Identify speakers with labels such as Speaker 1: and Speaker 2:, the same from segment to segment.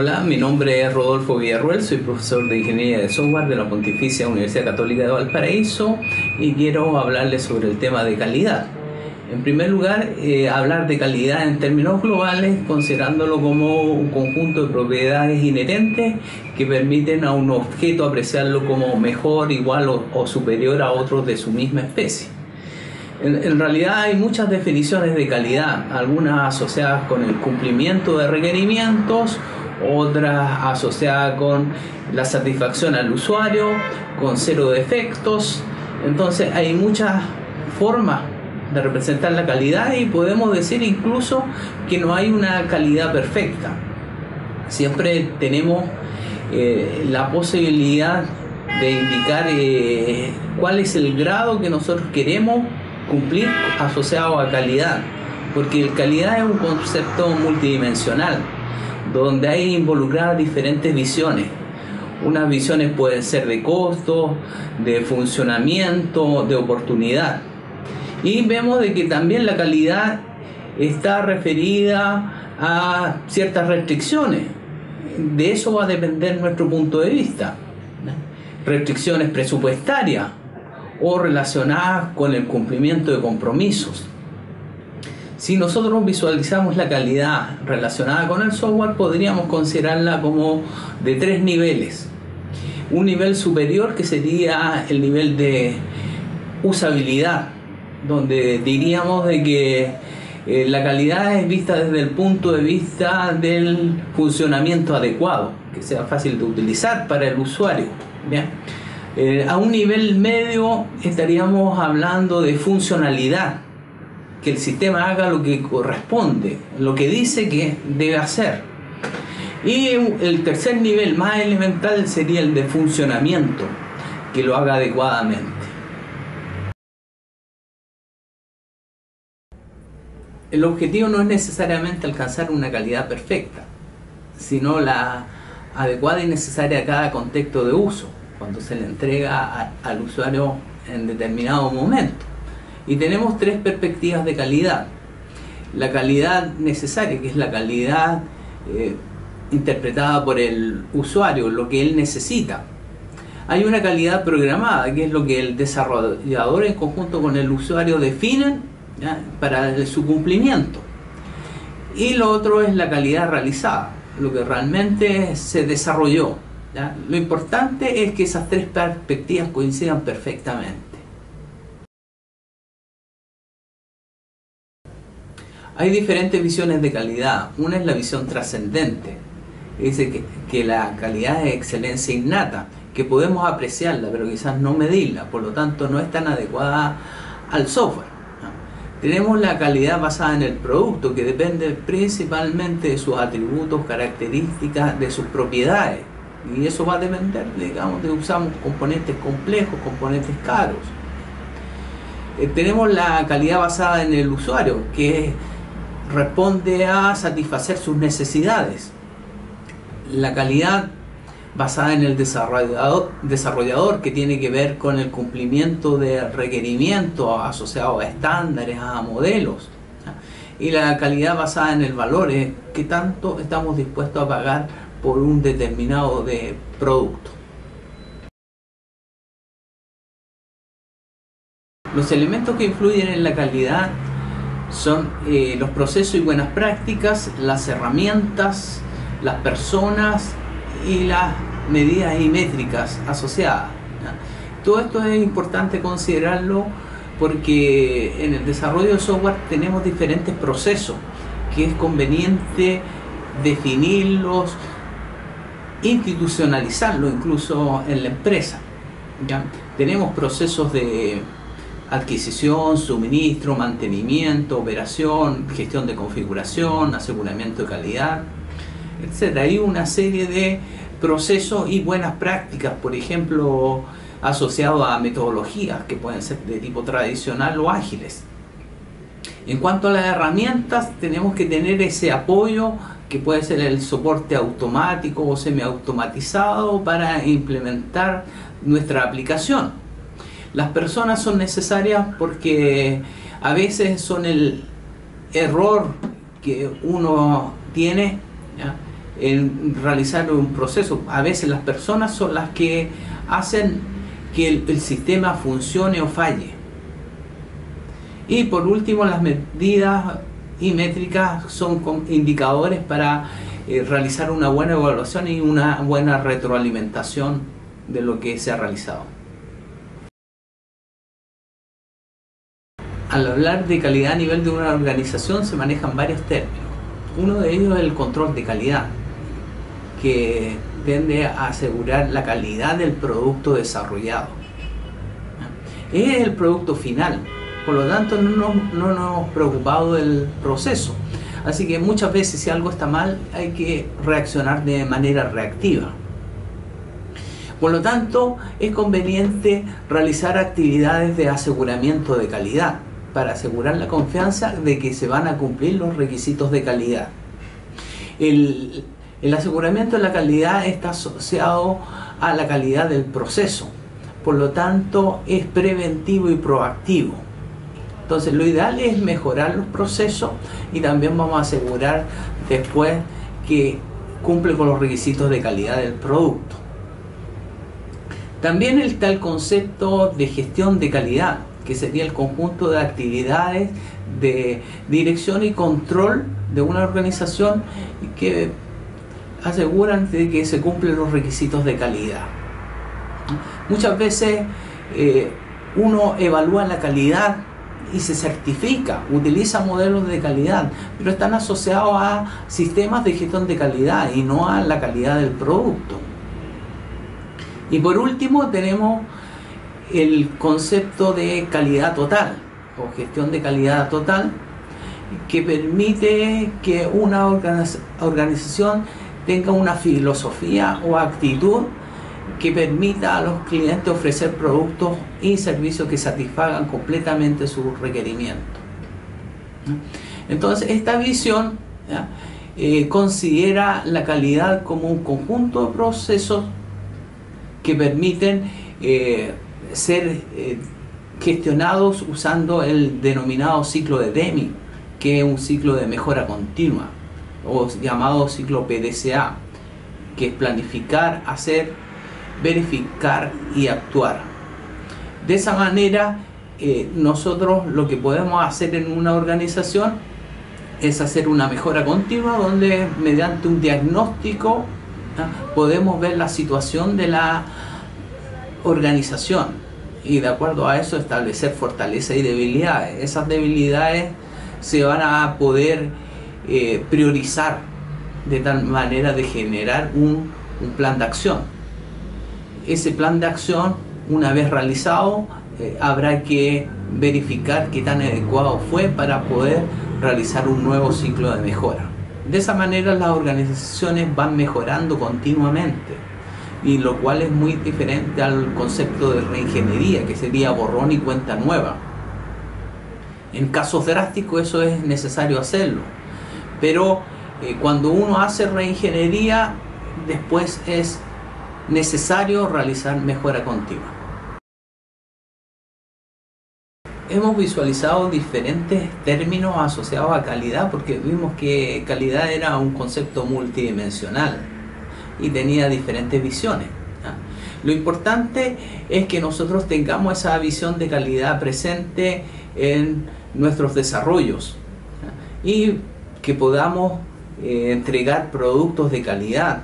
Speaker 1: Hola, mi nombre es Rodolfo Villarruel, soy profesor de Ingeniería de Software de la Pontificia Universidad Católica de Valparaíso y quiero hablarles sobre el tema de calidad. En primer lugar, eh, hablar de calidad en términos globales, considerándolo como un conjunto de propiedades inherentes que permiten a un objeto apreciarlo como mejor, igual o, o superior a otros de su misma especie. En, realidad hay muchas definiciones de calidad, algunas asociadas con el cumplimiento de requerimientos otras asociadas con la satisfacción al usuario, con cero defectos. Entonces hay muchas formas de representar la calidad y podemos decir incluso que no hay una calidad perfecta. Siempre tenemos eh, la posibilidad de indicar eh, cuál es el grado que nosotros queremos cumplir asociado a calidad, porque calidad es un concepto multidimensional donde hay involucradas diferentes visiones. Unas visiones pueden ser de costo, de funcionamiento, de oportunidad. Y vemos de que también la calidad está referida a ciertas restricciones. De eso va a depender nuestro punto de vista. Restricciones presupuestarias o relacionadas con el cumplimiento de compromisos. Si nosotros visualizamos la calidad relacionada con el software, podríamos considerarla como de tres niveles. Un nivel superior que sería el nivel de usabilidad, donde diríamos de que eh, la calidad es vista desde el punto de vista del funcionamiento adecuado, que sea fácil de utilizar para el usuario. Eh, a un nivel medio estaríamos hablando de funcionalidad, que el sistema haga lo que corresponde, lo que dice que debe hacer. Y el tercer nivel más elemental sería el de funcionamiento, que lo haga adecuadamente. El objetivo no es necesariamente alcanzar una calidad perfecta, sino la adecuada y necesaria a cada contexto de uso, cuando se le entrega al usuario en determinado momento. Y tenemos tres perspectivas de calidad. La calidad necesaria, que es la calidad eh, interpretada por el usuario, lo que él necesita. Hay una calidad programada, que es lo que el desarrollador en conjunto con el usuario definen para su cumplimiento. Y lo otro es la calidad realizada, lo que realmente se desarrolló. Lo importante es que esas tres perspectivas coincidan perfectamente. Hay diferentes visiones de calidad. Una es la visión trascendente. Dice que, que, la calidad es excelencia innata, que podemos apreciarla, pero quizás no medirla, por lo tanto no es tan adecuada al software. Tenemos la calidad basada en el producto, que depende principalmente de sus atributos, características, de sus propiedades. Y eso va a depender, digamos, de usamos componentes complejos, componentes caros. Eh, tenemos la calidad basada en el usuario, que es responde a satisfacer sus necesidades. La calidad basada en el desarrollador, desarrollador que tiene que ver con el cumplimiento de requerimientos asociados a estándares, a modelos. Y la calidad basada en el valor es que tanto estamos dispuestos a pagar por un determinado de producto. Los elementos que influyen en la calidad son eh, los procesos y buenas prácticas, las herramientas, las personas y las medidas y métricas asociadas. Todo esto es importante considerarlo porque en el desarrollo de software tenemos diferentes procesos que es conveniente definirlos, institucionalizarlos incluso en la empresa. ¿ya? Tenemos procesos de adquisición, suministro, mantenimiento, operación, gestión de configuración, aseguramiento de calidad, etc. Hay una serie de procesos y buenas prácticas, por ejemplo, asociados a metodologías que pueden ser de tipo tradicional o ágiles. En cuanto a las herramientas, tenemos que tener ese apoyo que puede ser el soporte automático o semiautomatizado para implementar nuestra aplicación las personas son necesarias porque a veces son el error que uno tiene en realizar un proceso. A veces las personas son las que hacen que el, sistema funcione o falle. Y por último, las medidas y métricas son indicadores para eh, realizar una buena evaluación y una buena retroalimentación de lo que se ha realizado. Al hablar de calidad a nivel de una organización se manejan varios términos. Uno de ellos es el control de calidad, que tiende a asegurar la calidad del producto desarrollado. Es el producto final, por lo tanto no nos, no nos hemos preocupado del proceso. Así que muchas veces si algo está mal hay que reaccionar de manera reactiva. Por lo tanto, es conveniente realizar actividades de aseguramiento de calidad para asegurar la confianza de que se van a cumplir los requisitos de calidad. El, el aseguramiento de la calidad está asociado a la calidad del proceso, por lo tanto es preventivo y proactivo. Entonces lo ideal es mejorar los procesos y también vamos a asegurar después que cumple con los requisitos de calidad del producto. También está el concepto de gestión de calidad, que sería el conjunto de actividades de dirección y control de una organización que aseguran de que se cumplen los requisitos de calidad. Muchas veces eh, uno evalúa la calidad y se certifica, utiliza modelos de calidad, pero están asociados a sistemas de gestión de calidad y no a la calidad del producto. Y por último tenemos el concepto de calidad total o gestión de calidad total que permite que una organización tenga una filosofía o actitud que permita a los clientes ofrecer productos y servicios que satisfagan completamente sus requerimientos. Entonces, esta visión eh, considera la calidad como un conjunto de procesos que permiten eh, ser eh, gestionados usando el denominado ciclo de Deming, que es un ciclo de mejora continua, o llamado ciclo PDCA, que es planificar, hacer, verificar y actuar. De esa manera, eh, nosotros lo que podemos hacer en una organización es hacer una mejora continua donde mediante un diagnóstico podemos ver la situación de la organización y de acuerdo a eso establecer fortaleza y debilidades. Esas debilidades se van a poder eh, priorizar de tal manera de generar un plan de acción ese plan de acción, una vez realizado, eh, habrá que verificar qué tan adecuado fue para poder realizar un nuevo ciclo de mejora. De esa manera las organizaciones van mejorando continuamente y lo cual es muy diferente al concepto de reingeniería que sería borrón y cuenta nueva. En casos drásticos eso es necesario hacerlo, pero eh, cuando uno hace reingeniería después es necesario realizar mejora continua. Hemos visualizado diferentes términos asociados a calidad porque vimos que calidad era un concepto multidimensional y tenía diferentes visiones. Lo importante es que nosotros tengamos esa visión de calidad presente en nuestros desarrollos y que podamos eh, entregar productos de calidad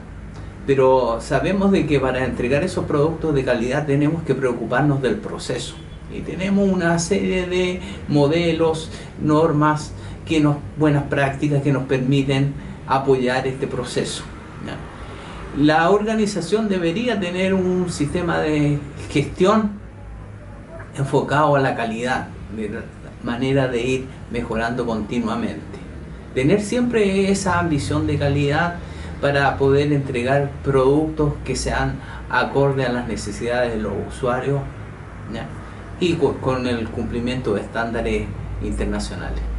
Speaker 1: pero sabemos de que para entregar esos productos de calidad tenemos que preocuparnos del proceso. Y tenemos una serie de modelos, normas, que nos, buenas prácticas que nos permiten apoyar este proceso. La organización debería tener un sistema de gestión enfocado a la calidad, de manera de ir mejorando continuamente. Tener siempre esa ambición de calidad para poder entregar productos que sean acorde a las necesidades de los usuarios y con el cumplimiento de estándares internacionales.